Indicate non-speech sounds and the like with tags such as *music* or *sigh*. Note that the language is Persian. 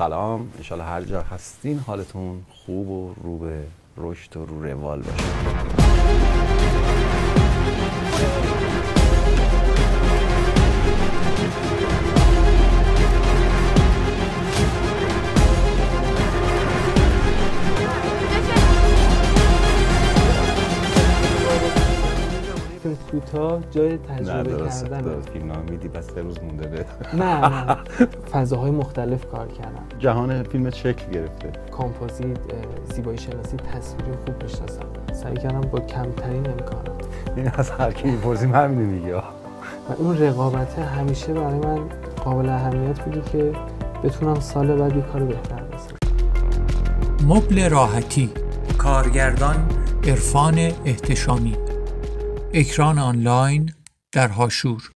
سلام. انشالله هر جا هستین حالتون خوب و رو به رشد و رو روال باشه. فیلم کوتاه جای نه تجربه درسته. کردن درست. فیلم هم میدی بس سه روز مونده به نه نه *laughs* فضاهای مختلف کار کردم جهان فیلمت شکل گرفته. کامپوزیت زیبایی شناسی تصویری خوب می‌شناسم سعی کردم با کمترین امکانات. این از هر کی می‌پرسیم همینو میگه. و اون رقابت همیشه برای من قابل اهمیت بودی که بتونم سال بعد یه کار بهتر بسازم. مبل راحتی. کارگردان عرفان احتشامی. اکران آنلاین در هاشور.